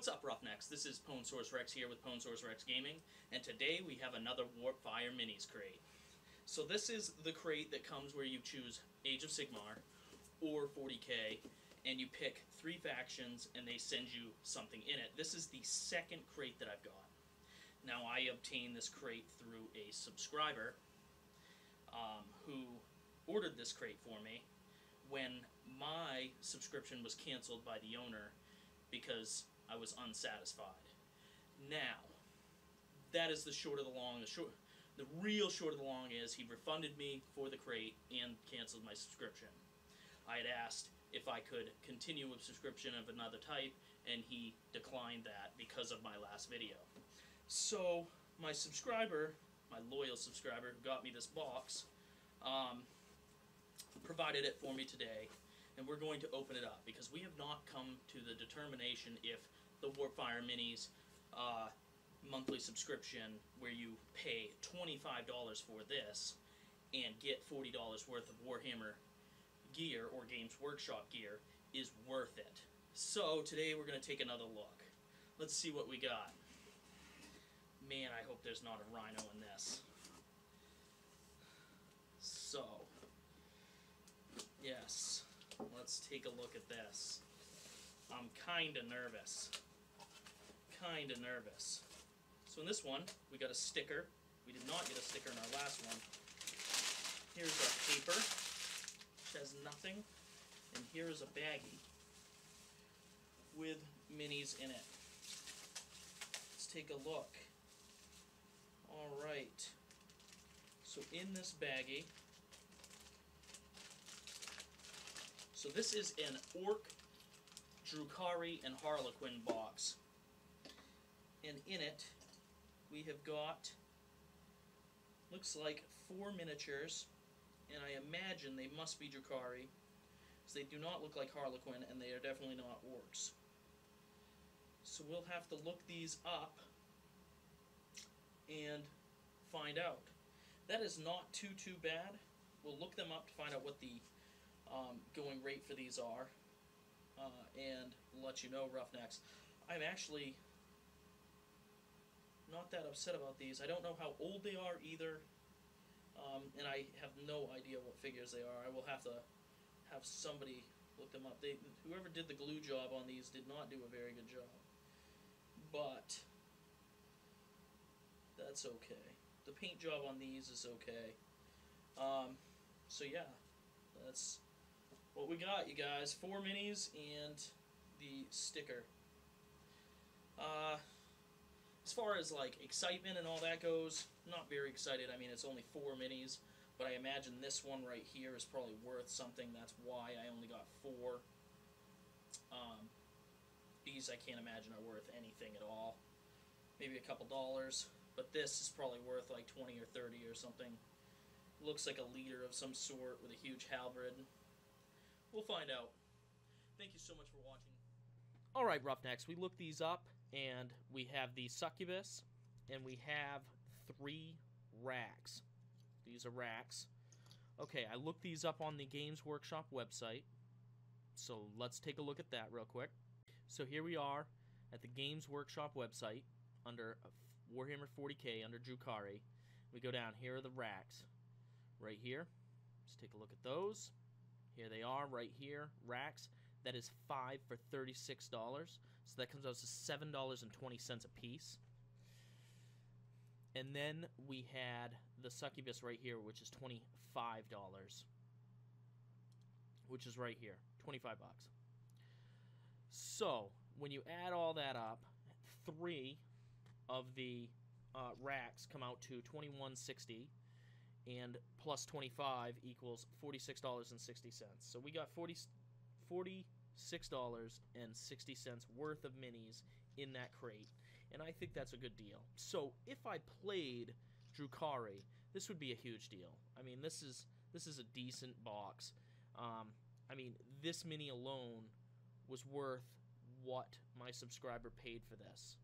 What's up, Roughnecks? This is Pwnsaurus Rex here with Pwnsaurus Rex Gaming, and today we have another Warpfire Minis crate. So this is the crate that comes where you choose Age of Sigmar or 40k, and you pick three factions, and they send you something in it. This is the second crate that I've got. Now, I obtained this crate through a subscriber um, who ordered this crate for me when my subscription was canceled by the owner because I was unsatisfied. Now, that is the short of the long. The short, the real short of the long is he refunded me for the crate and canceled my subscription. I had asked if I could continue a subscription of another type, and he declined that because of my last video. So my subscriber, my loyal subscriber who got me this box, um, provided it for me today, and we're going to open it up because we have not come to the determination if the Warpfire Minis uh, monthly subscription, where you pay $25 for this and get $40 worth of Warhammer gear or Games Workshop gear, is worth it. So today we're going to take another look. Let's see what we got. Man, I hope there's not a rhino in this. So, yes, let's take a look at this. I'm kinda nervous. Kinda nervous. So in this one, we got a sticker. We did not get a sticker in our last one. Here's our paper, which has nothing. And here is a baggie with minis in it. Let's take a look. Alright. So in this baggie, so this is an Ork, Drukhari, and Harlequin box. In it, we have got, looks like four miniatures, and I imagine they must be Drukhari, because they do not look like Harlequin, and they are definitely not Orks. So we'll have to look these up and find out. That is not too, too bad. We'll look them up to find out what the um, going rate for these are uh, and let you know, Roughnecks. I'm actually not that upset about these. I don't know how old they are either, um, and I have no idea what figures they are. I will have to have somebody look them up. They, whoever did the glue job on these did not do a very good job. But that's okay. The paint job on these is okay. Um, so yeah, that's what we got, you guys. Four minis and the sticker. Uh, as far as like excitement and all that goes, not very excited. I mean, it's only four minis, but I imagine this one right here is probably worth something. That's why I only got four. Um, these I can't imagine are worth anything at all. Maybe a couple dollars, but this is probably worth like 20 or 30 or something. Looks like a leader of some sort with a huge halberd. We'll find out. Thank you so much for watching. Alright, Roughnecks, we looked these up, and we have the Succubus, and we have three Wracks. These are Wracks. Okay, I looked these up on the Games Workshop website, so let's take a look at that real quick. So here we are at the Games Workshop website under Warhammer 40k under Drukhari. We go down, here are the Wracks. Right here. Let's take a look at those. Here they are right here, Wracks. That is five for $36. So that comes out to $7.20 a piece. And then we had the succubus right here, which is $25. Which is right here, 25 bucks. So, when you add all that up, three of the uh, Wracks come out to 2160 and plus 25 equals $46.60. So we got 40 $46.60 worth of minis in that crate, and I think that's a good deal. So if I played Drukhari, this would be a huge deal. I mean, this is this is a decent box. Um, I mean, this mini alone was worth what my subscriber paid for this.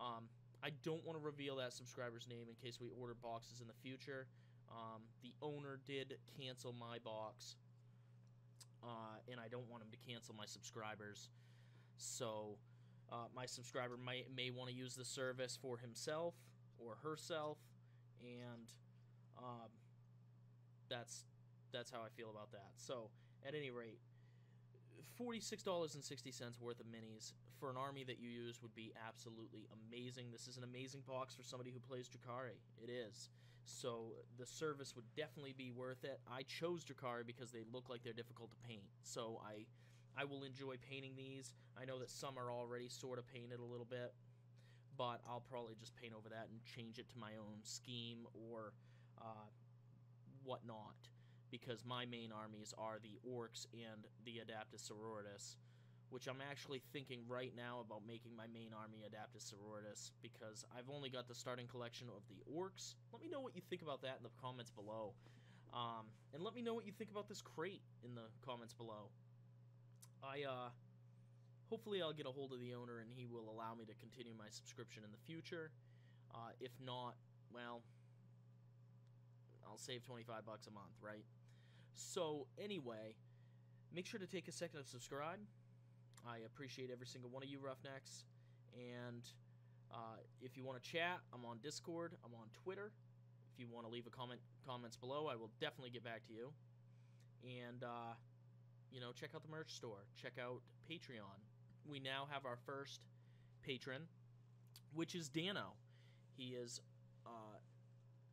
Um, I don't want to reveal that subscriber's name in case we order boxes in the future. Um, the owner did cancel my box, uh, and I don't want him to cancel my subscribers. So, uh, my subscriber might may want to use the service for himself or herself, and um, that's that's how I feel about that. So at any rate, forty-six dollars and sixty cents worth of minis for an army that you use would be absolutely amazing. This is an amazing box for somebody who plays Drukhari. It is. So the service would definitely be worth it. I chose Drukhari because they look like they're difficult to paint. So I I will enjoy painting these. I know that some are already sort of painted a little bit, but I'll probably just paint over that and change it to my own scheme or uh, whatnot because my main armies are the Orks and the Adeptus Sororitas, which I'm actually thinking right now about making my main army Adeptus Sororitas because I've only got the starting collection of the Orks. Let me know what you think about that in the comments below. Um, and let me know what you think about this crate in the comments below. I, uh, hopefully I'll get a hold of the owner and he will allow me to continue my subscription in the future. Uh, if not, well, I'll save 25 bucks a month, right? So, anyway, make sure to take a second to subscribe. I appreciate every single one of you Roughnecks. And uh, if you want to chat, I'm on Discord, I'm on Twitter. If you want to leave a comment, comments below, I will definitely get back to you. And, uh, you know, check out the merch store, check out Patreon. We now have our first patron, which is Dano. He is, uh,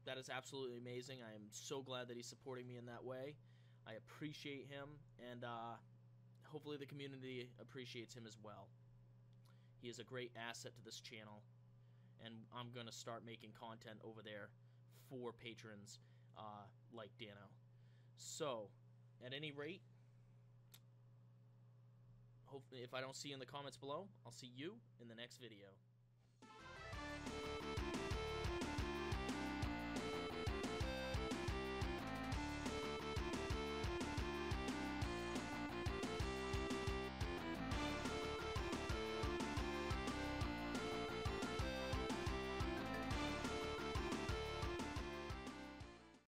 that is absolutely amazing. I am so glad that he's supporting me in that way. I appreciate him, and uh, hopefully the community appreciates him as well. He is a great asset to this channel, and I'm going to start making content over there for patrons uh, like Dano. So, at any rate, hopefully, if I don't see you in the comments below, I'll see you in the next video.